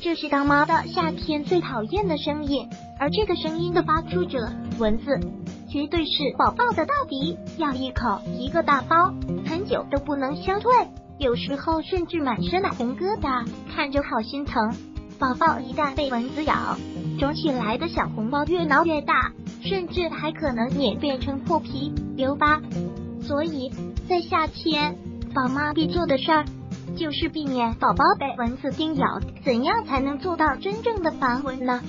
这是当妈的夏天最讨厌的声音，而这个声音的发出者蚊子，绝对是宝宝的大敌，咬一口一个大包，很久都不能消退，有时候甚至满身的红疙瘩，看着好心疼。宝宝一旦被蚊子咬，肿起来的小红包越挠越大，甚至还可能演变成破皮、留疤。所以在夏天，宝妈必做的事儿。就是避免宝宝被蚊子叮咬，怎样才能做到真正的防蚊呢？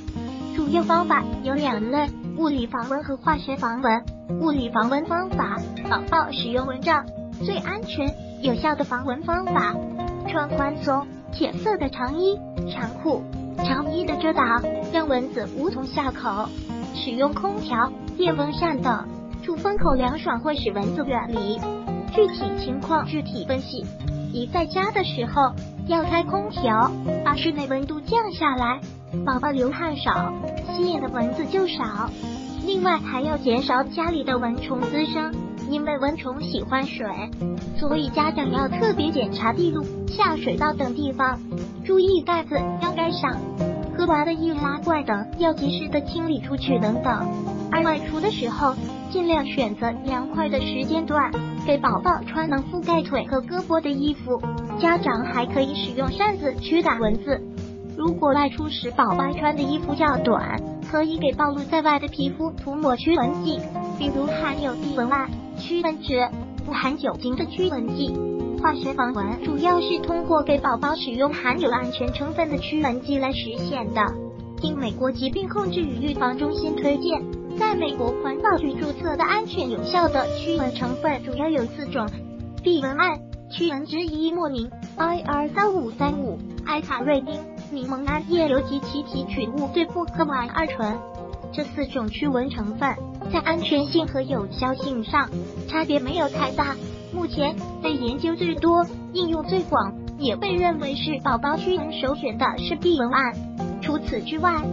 主要方法有两类：物理防蚊和化学防蚊。物理防蚊方法，宝宝使用蚊帐，最安全有效的防蚊方法。穿宽松浅色的长衣、长裤、长衣的遮挡，让蚊子无从下口。使用空调、电风扇等，出风口凉爽会使蚊子远离。具体情况具体分析。在家的时候要开空调，把室内温度降下来，宝宝流汗少，吸引的蚊子就少。另外还要减少家里的蚊虫滋生，因为蚊虫喜欢水，所以家长要特别检查地路、下水道等地方，注意盖子要盖上，喝完的易拉罐等要及时的清理出去等等。而外出的时候，尽量选择凉快的时间段。给宝宝穿能覆盖腿和胳膊的衣服，家长还可以使用扇子驱赶蚊子。如果外出时宝宝穿的衣服较短，可以给暴露在外的皮肤涂抹驱蚊剂，比如含有低蚊胺驱蚊酯、不含酒精的驱蚊剂。化学防蚊主要是通过给宝宝使用含有安全成分的驱蚊剂来实现的。经美国疾病控制与预防中心推荐。在美国环保局注册的安全有效的驱蚊成分主要有四种：避蚊胺、驱蚊之一莫宁 IR 三五三五、艾卡瑞丁、柠檬胺叶硫及其提取物对复合烷二醇。这四种驱蚊成分在安全性和有效性上差别没有太大。目前被研究最多、应用最广，也被认为是宝宝驱蚊首选的是避蚊胺。除此之外，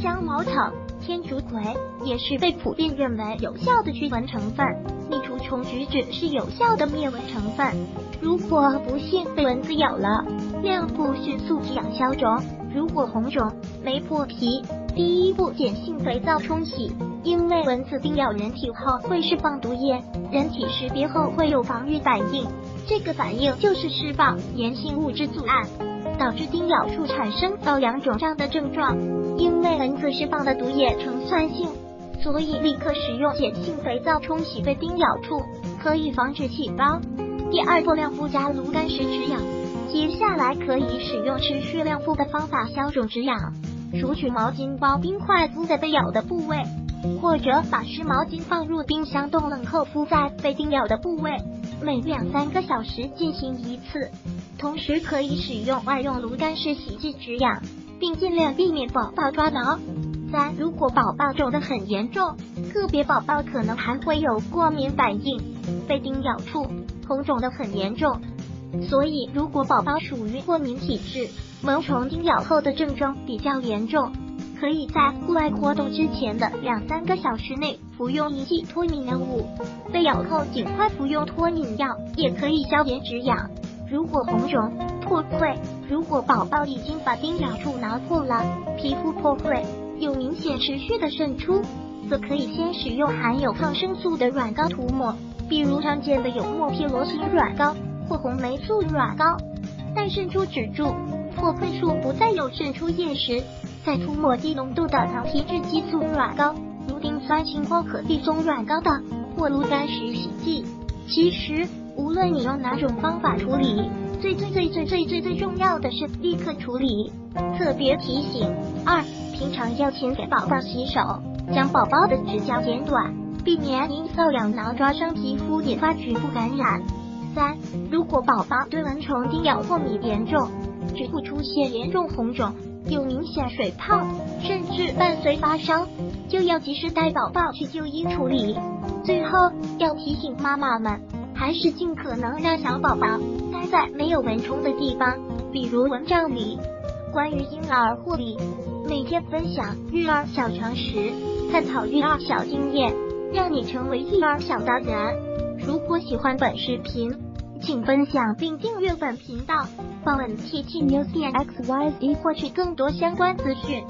香茅草。天竺葵也是被普遍认为有效的驱蚊成分，逆除虫菊酯是有效的灭蚊成分。如果不幸被蚊子咬了，亮部迅速止痒消肿。如果红肿没破皮，第一步碱性肥皂冲洗，因为蚊子叮咬人体后会释放毒液，人体识别后会有防御反应，这个反应就是释放炎性物质阻胺。导致叮咬处产生瘙痒肿胀的症状，因为蚊子释放的毒液呈酸性，所以立刻使用碱性肥皂冲洗被叮咬处，可以防止起包。第二步，亮肤加炉甘石止痒。接下来可以使用持续亮肤的方法消肿止痒，除取毛巾包冰块敷在被咬的部位，或者把湿毛巾放入冰箱冻冷后敷在被叮咬的部位，每两三个小时进行一次。同时可以使用外用炉甘石洗剂止痒，并尽量避免宝宝抓挠。三，如果宝宝肿得很严重，个别宝宝可能还会有过敏反应，被叮咬处红肿得很严重。所以，如果宝宝属于过敏体质，蚊虫叮咬后的症状比较严重，可以在户外活动之前的两三个小时内服用一剂脱敏药物。被咬后尽快服用脱敏药，也可以消炎止痒。如果红肿破溃，如果宝宝已经把叮咬处挠破了，皮肤破溃有明显持续的渗出，则可以先使用含有抗生素的软膏涂抹，比如常见的有莫匹罗星软膏或红霉素软膏。待渗出止住，破溃处不再有渗出液时，再涂抹低浓度的糖皮质激素软膏，如丁酸氢或可地松软膏的，或炉甘石洗剂。其实。无论你用哪种方法处理，最最最最最最最重要的是立刻处理。特别提醒：二、平常要勤给宝宝洗手，将宝宝的指甲剪短，避免因瘙痒挠抓伤皮肤引发局部感染。三、如果宝宝对蚊虫叮咬过敏严重，局部出现严重红肿，有明显水泡，甚至伴随发烧，就要及时带宝宝去就医处理。最后要提醒妈妈们。还是尽可能让小宝宝待在没有蚊虫的地方，比如蚊帐里。关于婴儿护理，每天分享育儿小常识，探讨育儿小经验，让你成为育儿小达人。如果喜欢本视频，请分享并订阅本频道，访问 T T News X Y Z 获取更多相关资讯。